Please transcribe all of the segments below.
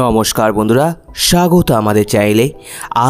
নমস্কার বন্ধুরা, স্বাগত আমাদের চ্যানেলে।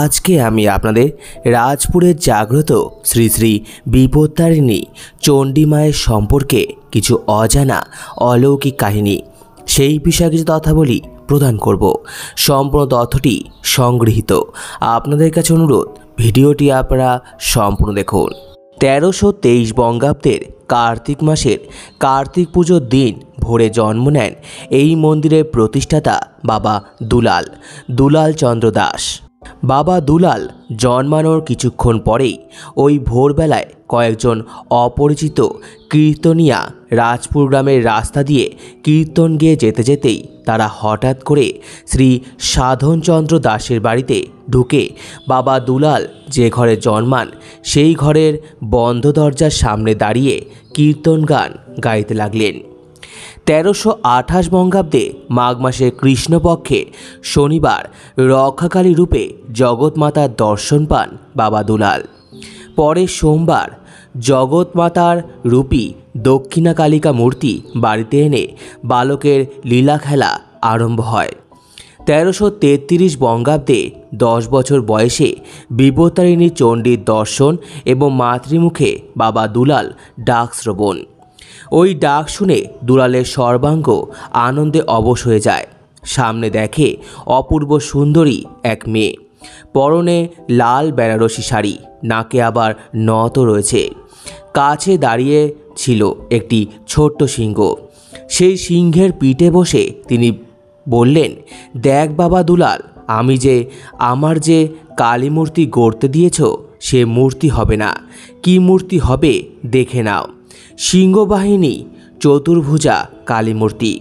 আজকে আমি আপনাদের রাজপুরের জাগ্রত শ্রী শ্রী বিপত্তারিণী চণ্ডীমায়ের সম্পর্কে কিছু অজানা অলৌকিক কাহিনী, সেই বিষয়ে কিছু তথ্যাবলী প্রদান করব। সম্পূর্ণ তথ্যটি সংগৃহীত। আপনাদের কাছে অনুরোধ, ভিডিওটি আপনারা সম্পূর্ণ দেখুন। তেরোশো তেইশ বঙ্গাব্দের কার্তিক মাসের কার্তিক পুজোর দিন ভোরে জন্ম নেন এই মন্দিরের প্রতিষ্ঠাতা বাবা দুলাল দুলাল চন্দ্র দাস। বাবা দুলাল জন্মানোর কিছুক্ষণ পরেই ওই ভোরবেলায় কয়েকজন অপরিচিত কীর্তনিয়া রাজপুর গ্রামের রাস্তা দিয়ে কীর্তন গিয়ে যেতে যেতেই তারা হঠাৎ করে শ্রী সাধনচন্দ্র দাসের বাড়িতে ঢুকে বাবা দুলাল যে ঘরে জন্মান, সেই ঘরের বন্ধ দরজার সামনে দাঁড়িয়ে কীর্তন গান গাইতে লাগলেন। তেরোশো আঠাশ বঙ্গাব্দে মাঘ মাসের কৃষ্ণপক্ষে শনিবার রক্ষাকালী রূপে জগৎমাতার দর্শন পান বাবা দুলাল। পরে সোমবার জগৎমাতার রূপী দক্ষিণা কালিকা মূর্তি বাড়িতে এনে বালকের লীলা খেলা আরম্ভ হয়। তেরোশো তেত্রিশ বঙ্গাব্দে দশ বছর বয়সে বিপত্তারিণী চণ্ডীর দর্শন এবং মাতৃমুখে বাবা দুলাল ডাক শ্রবণ। ওই ডাক শুনে দুলালের সর্বাঙ্গ আনন্দে অবশ হয়ে যায়। সামনে দেখে অপূর্ব সুন্দরী এক মেয়ে। পরনে লাল বেনারসি শাড়ি, নাকে আবার নত রয়েছে। কাছে দাঁড়িয়ে ছিল একটি ছোট্ট সিংহ। সেই সিংহের পিঠে বসে তিনি বললেন, দেখ বাবা দুলাল, আমি যে আমার যে কালী মূর্তি গড়তে দিয়েছ, সে মূর্তি হবে না। কি মূর্তি হবে দেখে নাও। সিংহবাহিনী, চতুর্ভুজা কালী মূর্তি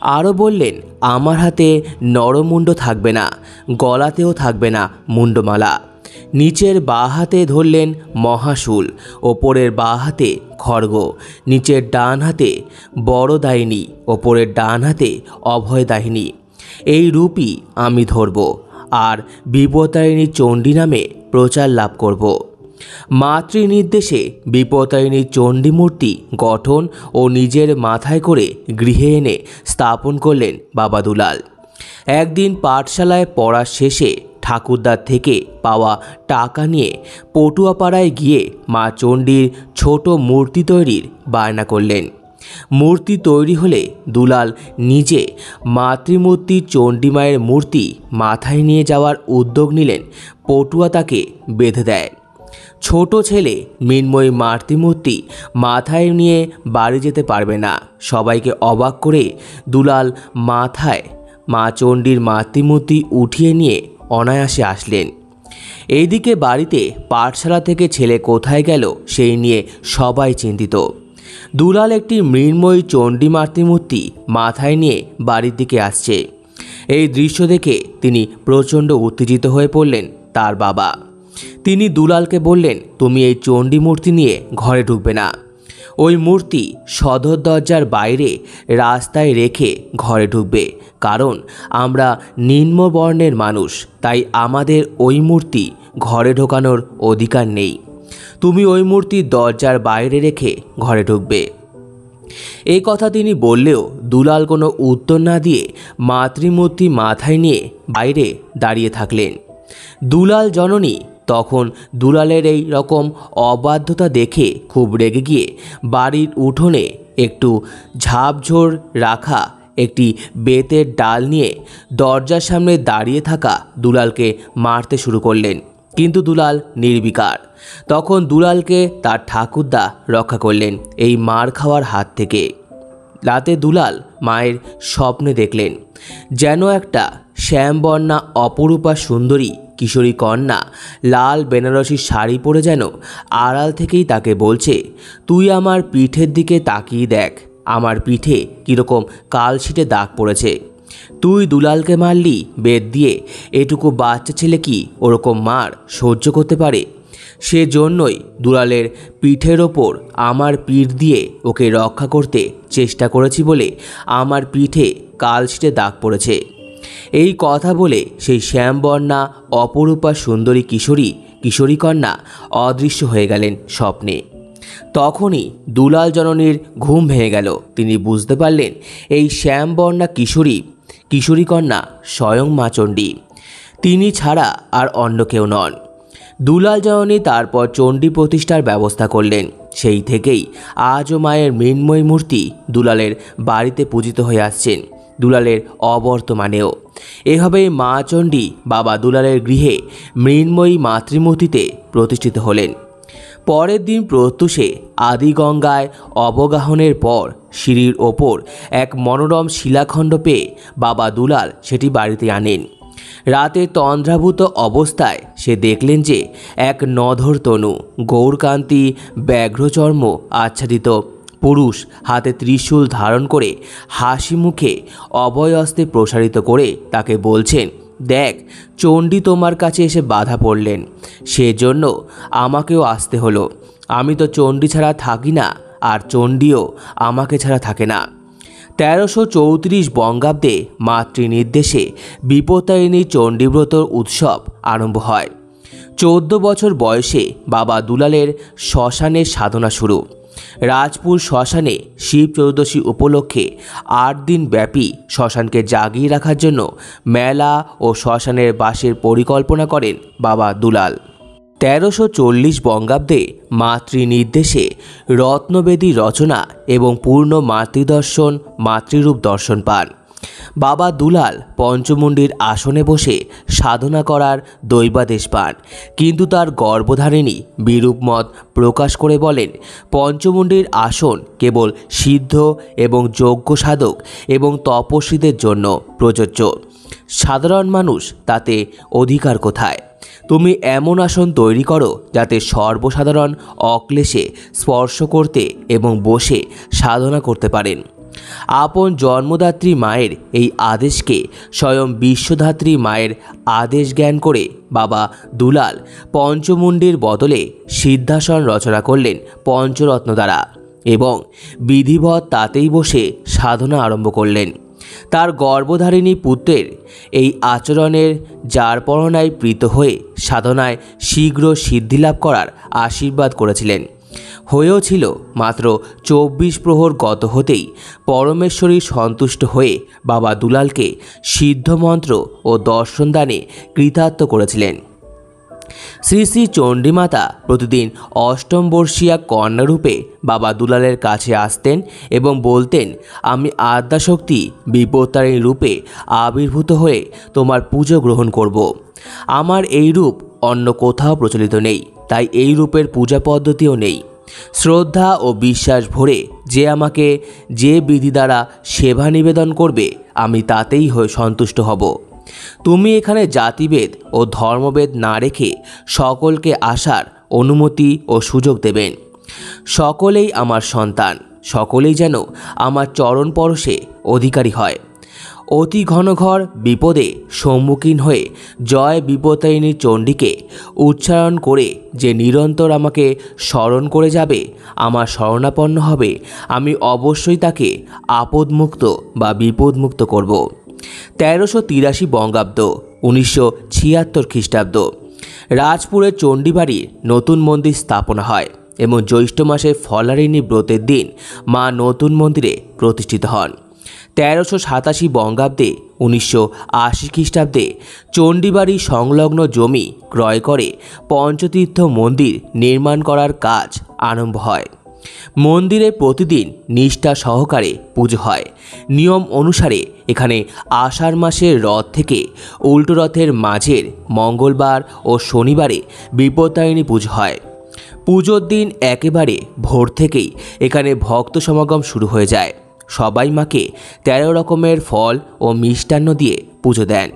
আরও বললেন, আমার হাতে নরমুণ্ড থাকবে না, গলাতেও থাকবে না মুন্ডমালা নিচের বাঁ হাতে ধরলেন মহাশুল, ওপরের বাঁ হাতে খড়গ, নিচের ডান হাতে বড় দাহিনী ওপরের ডান হাতে অভয় দাহিনী এই রূপই আমি ধরব আর বিপতারিণী চণ্ডী নামে প্রচার লাভ করব। মাতৃ নির্দেশে বিপতারিণী চণ্ডী মূর্তি গঠন ও নিজের মাথায় করে গৃহে এনে স্থাপন করলেন বাবা দুলাল। একদিন পাঠশালায় পড়া শেষে ঠাকুরদার থেকে পাওয়া টাকা নিয়ে পটুয়াপাড়ায় গিয়ে মা চণ্ডীর ছোট মূর্তি তৈরির বায়না করলেন। মূর্তি তৈরি হলে দুলাল নিজে মাতৃমূর্তি চণ্ডীমায়ের মূর্তি মাথায় নিয়ে যাওয়ার উদ্যোগ নিলেন। পটুয়া তাকে বেঁধে দেয়। ছোট ছেলে মৃন্ময়ী মাতৃমূর্তি মাথায় নিয়ে বাড়ি যেতে পারবে না। সবাইকে অবাক করে দুলাল মাথায় মা চণ্ডীর মাতৃমূর্তি উঠিয়ে নিয়ে অনায়াসে আসলেন। এইদিকে বাড়িতে পাঠশালা থেকে ছেলে কোথায় গেল সেই নিয়ে সবাই চিন্তিত। দুলাল একটি মৃন্ময়ী চণ্ডী মাতৃমূর্তি মাথায় নিয়ে বাড়ির দিকে আসছে। এই দৃশ্য দেখে তিনি প্রচণ্ড উত্তেজিত হয়ে পড়লেন তার বাবা। তিনি দুলালকে বললেন, তুমি এই চণ্ডী মূর্তি নিয়ে ঘরে ঢুকবে না। ওই মূর্তি সদর দরজার বাইরে রাস্তায় রেখে ঘরে ঢুকবে। কারণ আমরা নিম্ন বর্ণের মানুষ, তাই আমাদের ওই মূর্তি ঘরে ঢোকানোর অধিকার নেই। তুমি ওই মূর্তি দরজার বাইরে রেখে ঘরে ঢুকবে। এই কথা তিনি বললেও দুলাল কোনো উত্তর না দিয়ে মাতৃমূর্তি মাথায় নিয়ে বাইরে দাঁড়িয়ে থাকলেন। দুলাল জননী তখন দুলালের এই রকম অবাধ্যতা দেখে খুব রেগে গিয়ে বাড়ির উঠোনে একটু ঝাপঝোড় রাখা একটি বেতের ডাল নিয়ে দরজার সামনে দাঁড়িয়ে থাকা দুলালকে মারতে শুরু করলেন। কিন্তু দুলাল নির্বিকার। তখন দুলালকে তার ঠাকুরদা রক্ষা করলেন এই মার খাওয়ার হাত থেকে। রাতে দুলাল মায়ের স্বপ্নে দেখলেন যেন একটা শ্যামবর্ণা, অপরূপা সুন্দরী, কিশোরী কন্যা, লাল বেনারসি শাড়ি পরে যেন আড়াল থেকেই তাকে বলছে, তুই আমার পিঠের দিকে তাকিয়ে দেখ, আমার পিঠে কীরকম কালশিটে দাগ পড়েছে। তুই দুলালকে মারলি, বেদ দিয়ে, এটুকু বাচ্চা ছেলে কি ওরকম মার সহ্য করতে পারে? সেজন্যই দুলালের পিঠের ওপর আমার পিঠ দিয়ে ওকে রক্ষা করতে চেষ্টা করেছি বলে আমার পিঠে কালশিটে দাগ পড়েছে। এই কথা বলে সেই শ্যামবর্ণা, অপরূপা, সুন্দরী কিশোরী কিশোরী কন্যা অদৃশ্য হয়ে গেলেন স্বপ্নে। তখনই দুলাল জননীর ঘুম ভেঙে গেল। তিনি বুঝতে পারলেন, এই শ্যামবর্ণা কিশোরী কিশোরী কন্যা স্বয়ং মা চণ্ডী। তিনি ছাড়া আর অন্য কেউ নন। দুলাল জননী তারপর চণ্ডী প্রতিষ্ঠার ব্যবস্থা করলেন। সেই থেকেই আজও মায়ের মৃন্ময়ী মূর্তি দুলালের বাড়িতে পূজিত হয়ে আসছেন। দুলালের অবর্তমানেও। এভাবে মা চণ্ডী বাবা দুলালের গৃহে মৃন্ময়ী মাতৃমূর্তিতে প্রতিষ্ঠিত হলেন। পরের দিন প্রত্যুষে আদিগঙ্গায় অবগাহনের পর সিঁড়ির ওপর এক মনোরম শিলাখণ্ড পেয়ে বাবা দুলাল সেটি বাড়িতে আনেন। রাতে তন্দ্রাভূত অবস্থায় সে দেখলেন যে এক নধর তনু গৌরকান্তি, ব্যাঘ্রচর্ম আচ্ছাদিত পুরুষ হাতে ত্রিশূল ধারণ করে হাসি মুখে অবয়স্তে প্রসারিত করে তাকে বলছেন, দেখ, চণ্ডী তোমার কাছে এসে বাধা পড়লেন। সেজন্য আমাকেও আসতে হলো। আমি তো চণ্ডী ছাড়া থাকি না আর চণ্ডীও আমাকে ছাড়া থাকে না। তেরোশো চৌত্রিশ বঙ্গাব্দে মাতৃ নির্দেশে বিপত্তারিণী চণ্ডীব্রতর উৎসব আরম্ভ হয়। চোদ্দ বছর বয়সে বাবা দুলালের শ্মশানের সাধনা শুরু। রাজপুর শ্মশানে শিব চৌদশী উপলক্ষে আট দিন ব্যাপী শ্মশানকে জাগিয়ে রাখার জন্য মেলা ও শ্মশানের বাসের পরিকল্পনা করেন বাবা দুলাল। তেরোশো চল্লিশ বঙ্গাব্দে মাতৃনির্দেশে রত্নবেদী রচনা এবং পূর্ণ মাতৃদর্শন, মাতৃরূপ দর্শন পান। বাবা দুলাল পঞ্চমুণ্ডির আসনে বসে সাধনা করার দৈবাদেশ পান। কিন্তু তার গর্ভধারিণী বিরূপ মত প্রকাশ করে বলেন, পঞ্চমুণ্ডির আসন কেবল সিদ্ধ এবং যোগ্য সাধক এবং তপস্বীদের জন্য প্রযোজ্য। সাধারণ মানুষ তাতে অধিকার কোথায়? তুমি এমন আসন তৈরি করো যাতে সর্বসাধারণ অক্লেশে স্পর্শ করতে এবং বসে সাধনা করতে পারেন। আপন জন্মদাত্রী মায়ের এই আদেশকে স্বয়ং বিশ্বধাত্রী মায়ের আদেশ জ্ঞান করে বাবা দুলাল পঞ্চমুণ্ডির বদলে সিদ্ধাসন রচনা করলেন পঞ্চরত্ন দ্বারা এবং বিধিবৎ তাতেই বসে সাধনা আরম্ভ করলেন। তার গর্ভধারিণী পুত্রের এই আচরণের যার পরনায় প্রীত হয়ে সাধনায় শীঘ্র সিদ্ধিলাভ করার আশীর্বাদ করেছিলেন। হয়েও ছিল মাত্র চব্বিশ প্রহর গত হতেই পরমেশ্বরী সন্তুষ্ট হয়ে বাবা দুলালকে সিদ্ধমন্ত্র ও দর্শনদানে কৃতার্থ করেছিলেন শ্রী শ্রী চণ্ডীমাতা প্রতিদিন অষ্টম বর্ষীয়া কন্যারূপে বাবা দুলালের কাছে আসতেন এবং বলতেন, আমি আদ্যাশক্তি বিপত্তারিণী রূপে আবির্ভূত হয়ে তোমার পুজো গ্রহণ করব। আমার এই রূপ অন্য কোথাও প্রচলিত নেই, তাই এই রূপের পূজা পদ্ধতিও নেই শ্রদ্ধা ও বিশ্বাস ভরে যে আমাকে যে বিধি দ্বারা সেবা নিবেদন করবে, আমি তাতেই হয়ে সন্তুষ্ট হব। তুমি এখানে জাতিভেদ ও ধর্মভেদ না রেখে সকলকে আসার অনুমতি ও সুযোগ দেবেন। সকলেই আমার সন্তান, সকলেই যেন আমার চরণ পরশে অধিকারী হয়। অতি ঘনঘর বিপদে সম্মুখীন হয়ে জয় বিপদায়িনী চণ্ডীকে উচ্চারণ করে যে নিরন্তর আমাকে স্মরণ করে যাবে, আমার শরণাপন্ন হবে, আমি অবশ্যই তাকে আপদমুক্ত বা বিপদমুক্ত করব। তেরোশো তিরাশি বঙ্গাব্দ, উনিশশো ছিয়াত্তর খ্রিস্টাব্দ। রাজপুরের চণ্ডীবাড়ির নতুন মন্দির স্থাপনা হয় এবং জ্যৈষ্ঠ মাসে ফলারিণী ব্রতের দিন মা নতুন মন্দিরে প্রতিষ্ঠিত হন। তেরোশো সাতাশি বঙ্গাব্দে, উনিশশো আশি খ্রিস্টাব্দে চণ্ডীবাড়ি সংলগ্ন জমি ক্রয় করে পঞ্চতীর্থ মন্দির নির্মাণ করার কাজ আরম্ভ হয়। মন্দিরে প্রতিদিন নিষ্ঠা সহকারে পুজো হয়। নিয়ম অনুসারে এখানে আষাঢ় মাসের রথ থেকে উল্টো রথের মাঝের মঙ্গলবার ও শনিবারে বিপত্তারিণী পুজো হয়। পুজোর দিন একেবারে ভোর থেকেই এখানে ভক্ত সমাগম শুরু হয়ে যায়। সবাই মাকে তেরো রকমের ফল ও মিষ্টান্ন দিয়ে পুজো দেন।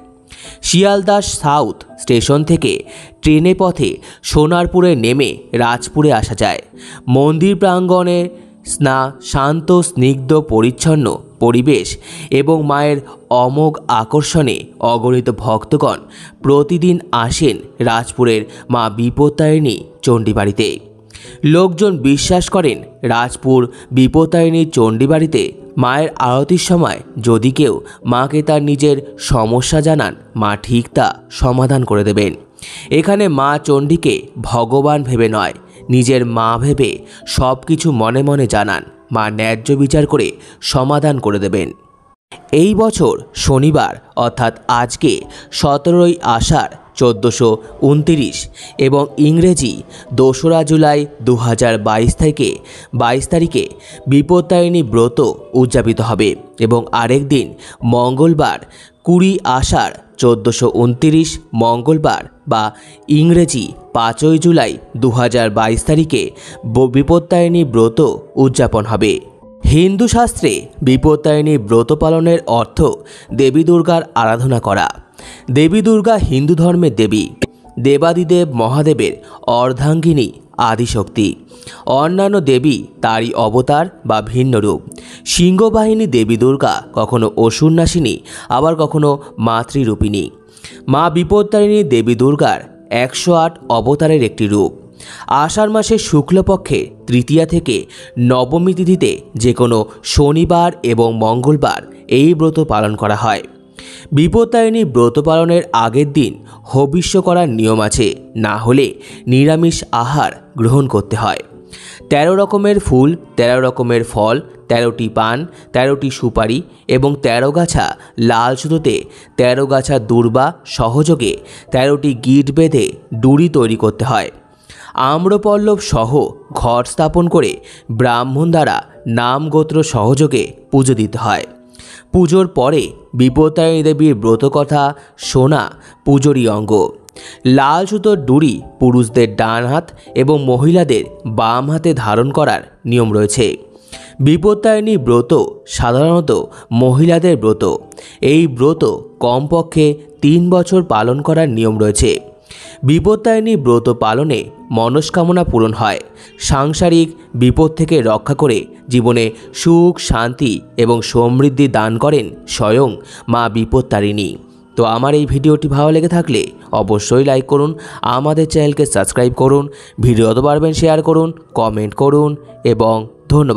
শিয়ালদাস সাউথ স্টেশন থেকে ট্রেনে পথে সোনারপুরে নেমে রাজপুরে আসা যায়। মন্দির প্রাঙ্গণে স্না, শান্ত, স্নিগ্ধ, পরিচ্ছন্ন পরিবেশ এবং মায়ের অমোঘ আকর্ষণে অগণিত ভক্তগণ প্রতিদিন আসেন রাজপুরের মা বিপত্তারিণী চণ্ডীবাড়িতে। লোকজন বিশ্বাস করেন রাজপুর বিপত্তারিণী চণ্ডীবাড়িতে মায়ের আরতির সময় যদি কেউ মাকে তার নিজের সমস্যা জানান, মা ঠিক তা সমাধান করে দেবেন। এখানে মা চণ্ডীকে ভগবান ভেবে নয়, নিজের মা ভেবে সব কিছু মনে মনে জানান, মা ন্যায্য বিচার করে সমাধান করে দেবেন। এই বছর শনিবার, অর্থাৎ আজকে সতেরোই আষাঢ় চোদ্দোশো উনতিরিশ এবং ইংরেজি দোসরা জুলাই দু হাজার বাইশ থেকে বাইশ তারিখে বিপত্তারিণী ব্রত উদযাপিত হবে এবং আরেক দিন মঙ্গলবার কুড়ি আষাঢ় চোদ্দোশো উনতিরিশ মঙ্গলবার বা ইংরেজি পাঁচই জুলাই দু হাজার বাইশ তারিখে ব- বিপত্তারিণী ব্রত উদযাপন হবে। হিন্দু শাস্ত্রে বিপত্তারিণী ব্রত পালনের অর্থ দেবী দুর্গার আরাধনা করা। দেবী দুর্গা হিন্দু ধর্মের দেবী, দেবাদিদেব মহাদেবের অর্ধাঙ্গিনী আদিশক্তি। অন্যান্য দেবী তারই অবতার বা ভিন্ন রূপ। সিংহবাহিনী দেবী দুর্গা কখনো অসুন্নাসিনী আবার কখনো মাতৃরূপিণী। মা বিপত্তারিণী দেবী দুর্গার একশো আট অবতারের একটি রূপ। আষাঢ় মাসের শুক্লপক্ষে তৃতীয়া থেকে নবমী তিথিতে যে কোনো শনিবার এবং মঙ্গলবার এই ব্রত পালন করা হয়। বিপত্তারিণী ব্রত পালনের আগের দিন হবিষ্য করার নিয়ম আছে। না হলে নিরামিষ আহার গ্রহণ করতে হয়। তেরো রকমের ফুল, তেরো রকমের ফল, তেরোটি পান, তেরোটি সুপারি এবং তেরো গাছা লাল সুতোতে, তেরো গাছা দুর্বা সহযোগে তেরোটি গিট বেঁধে ডুরি তৈরি করতে হয়। আম্রপল্লব সহ ঘর স্থাপন করে ব্রাহ্মণ দ্বারা নাম গোত্র সহযোগে পুজো দিতে হয়। পুজোর পরে বিপত্তারিণী দেবীর ব্রতকথা শোনা পুজোরই অঙ্গ। লাল সুতোর ডুরি পুরুষদের ডান হাত এবং মহিলাদের বাম হাতে ধারণ করার নিয়ম রয়েছে। বিপত্তারিণী ব্রত সাধারণত মহিলাদের ব্রত। এই ব্রত কমপক্ষে তিন বছর পালন করার নিয়ম রয়েছে। বিপত্তারিণী ব্রত পালনে মনস্কামনা পূরণ হয়। সাংসারিক বিপদ থেকে রক্ষা করে জীবনে সুখ, শান্তি এবং সমৃদ্ধি দান করেন স্বয়ং মা বিপত্তারিণী। তো আমার এই ভিডিওটি ভালো লেগে থাকলে অবশ্যই লাইক করুন, আমাদের চ্যানেলকে সাবস্ক্রাইব করুন, ভিডিও তো পারবেন শেয়ার করুন কমেন্ট করুন এবং ধন্যবাদ।